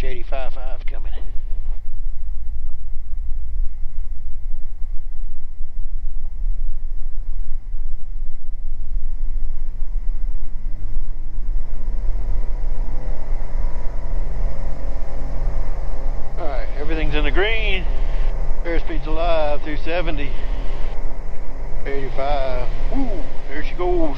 British 85.5 coming. Alright, everything's in the green. Airspeed's alive through 70. 85. Woo, there she goes.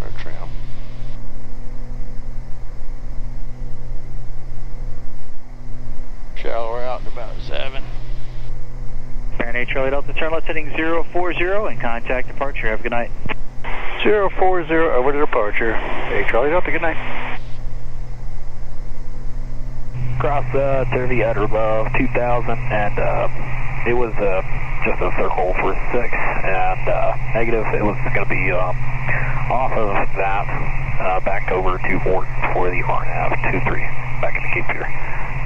Our trim. Shallower out to about 7. Baron 8 Charlie Delta, turn left heading 040 and contact departure. Have a good night. 040 over to departure. Hey, Charlie Delta, good night. Cross uh, 30 at above 2000, and uh, it was uh, just a circle for 6, and uh, negative, it was going to be um, off of that, uh, back over to Fort for the RNAV 23, back in the Cape Fear,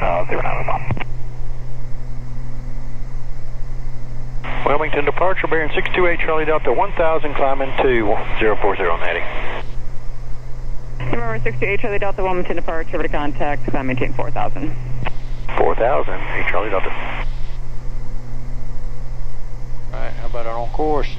uh, 09 Wilmington departure, Baron 628 Charlie Delta, 1000, climbing to 040 on the heading. November 68 Charlie Delta Wilmington departure over to contact, climb maintain 4000. 4000, hey Charlie Delta. Alright, how about our on course?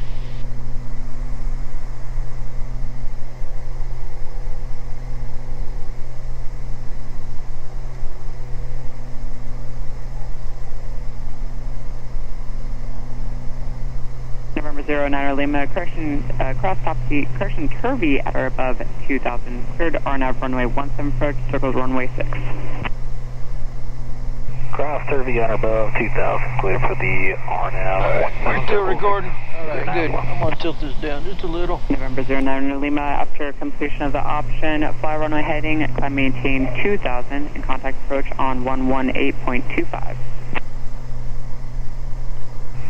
November 09 Lima, correction, uh, cross topsy, correction curvy at or above 2000. Cleared RNAV runway 17 approach, circles runway 6. Cross 30 at or above 2000, clear for the RNAV. We're still recording. Alright, good. I'm gonna tilt this down just a little. November 09 Lima, after completion of the option, fly runway heading, climb maintain 2000, and contact approach on 118.25.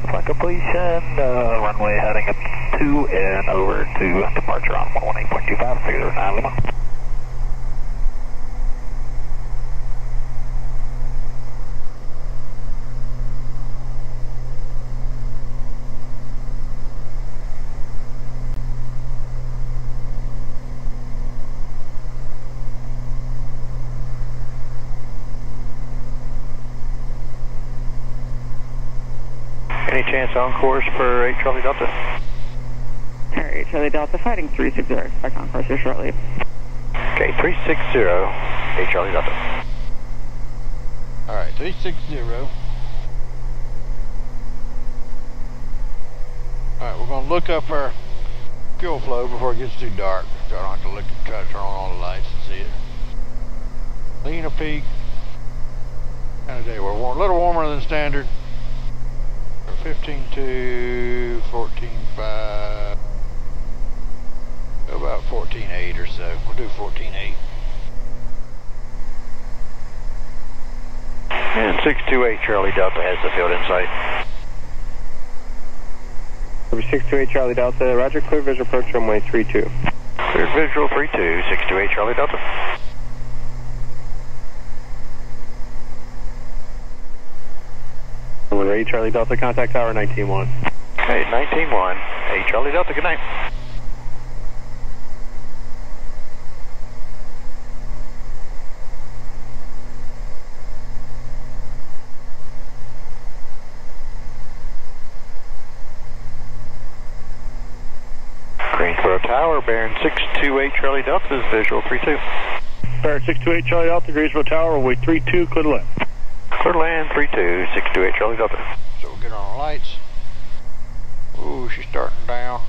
Completion, uh, runway heading up 2 and over to departure on 118.25, figure 9 Lima. Any chance on course for 8 Charlie Delta? Alright, Charlie Delta, fighting 360, expect on course here shortly. Okay, 360, 8 Charlie Delta. Alright, 360. Alright, we're gonna look up our fuel flow before it gets too dark. So I don't have to look try to turn on all the lights and see it. Lena Peak. Kind of day we're warm, a little warmer than standard. We're 15 to 14.5. About 14.8 or so. We'll do 14.8. And 628 Charlie Delta has the field in sight. Number 628 Charlie Delta, roger, clear visual approach runway 32. clear visual 32, 628 Charlie Delta. Number 8 Charlie Delta, contact tower 191. Okay, 191, Hey, Charlie Delta, good night. Greensboro Tower, Baron 628 Charlie Delta, is visual 32. Baron 628 Charlie Delta, Greensboro Tower, runway 32, clear to land. Clear to land 32, 628 Charlie Delta. So we'll get on the lights. Ooh, she's starting down.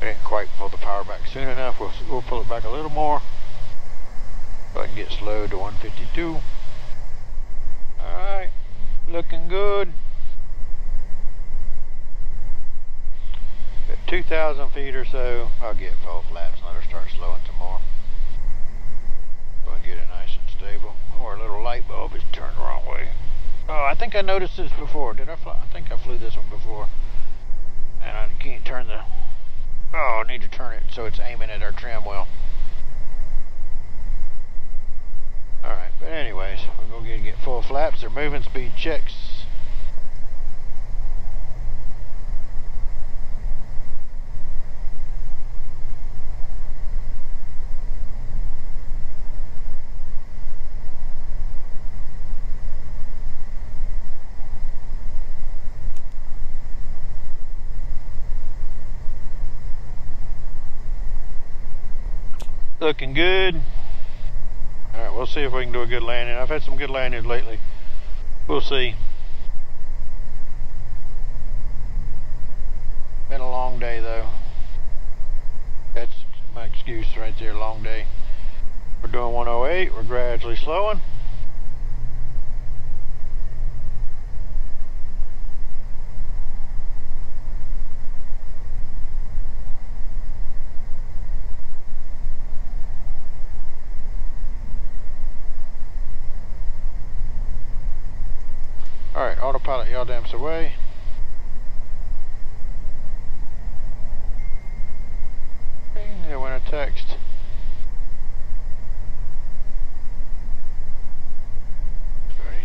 I didn't quite pull the power back soon enough. We'll, we'll pull it back a little more. I can get slowed to 152. Alright, looking good. At 2,000 feet or so, I'll get full flaps and let her start slowing some more. So I get it nice and stable. Oh, our little light bulb is turned the wrong way. Oh, I think I noticed this before. Did I fly? I think I flew this one before. And I can't turn the... Oh, I need to turn it so it's aiming at our trim wheel. Alright, but anyways, we're going to get full flaps. They're moving speed checks. Looking good. Alright, we'll see if we can do a good landing. I've had some good landings lately. We'll see. Been a long day though. That's my excuse right there, long day. We're doing 108, we're gradually slowing. Alright, autopilot yaw damps away. There went a text.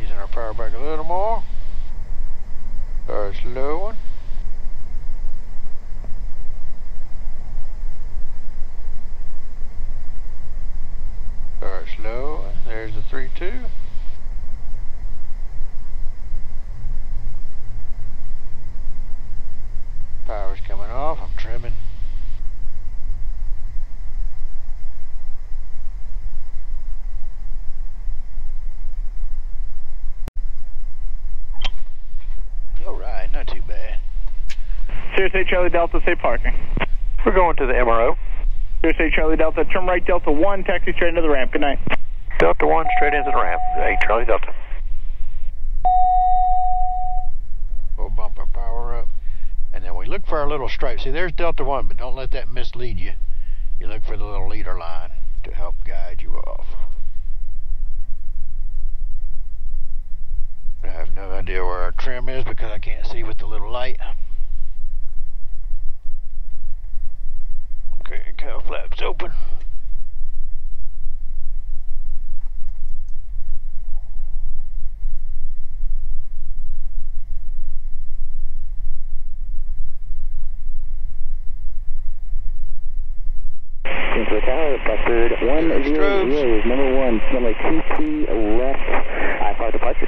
Easing our power back a little more. Start slowing. Start slowing. There's the 3-2. Power's coming off. I'm trimming. All right, not too bad. Sirius 8 Charlie Delta, say parking. We're going to the MRO. Sirius 8 Charlie Delta, turn right Delta 1, taxi straight into the ramp. Good night. Delta 1 straight into the ramp. 8 Charlie Delta. We'll bump our power up. And then we look for our little stripe. See, there's Delta 1, but don't let that mislead you. You look for the little leader line to help guide you off. I have no idea where our trim is because I can't see with the little light. Okay, cowl flaps open. Into the tower, Blackbird 100 Strobes. is number one, runway 23 left, I-5 departure.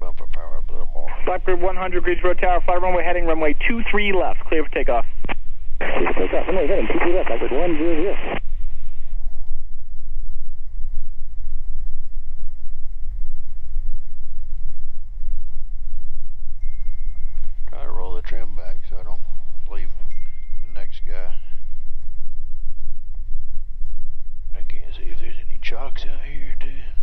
Bump our power up a little more. Blackbird 100 Greensboro Tower, fly runway heading runway 23 left, clear for takeoff. Please take off, runway heading 23 left, Blackbird 100. Try to roll the trim back so I don't leave the next guy. I can't see chocks out here too.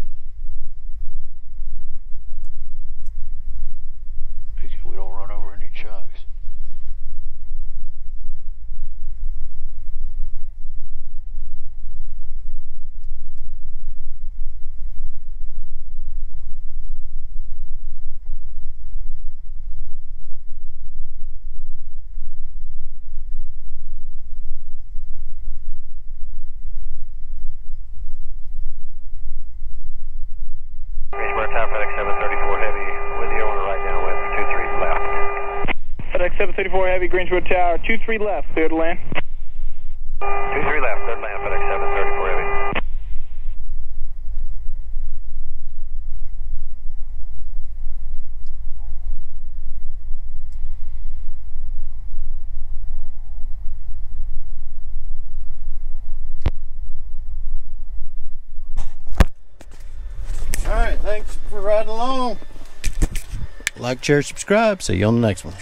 Tower, FedEx 734 Heavy, with the the right downwind, 23 left. FedEx 734 Heavy, Greensboro Tower, 23 left, clear to land. 23 left, good land, FedEx 734 Heavy. Along. Like, share, subscribe. See you on the next one.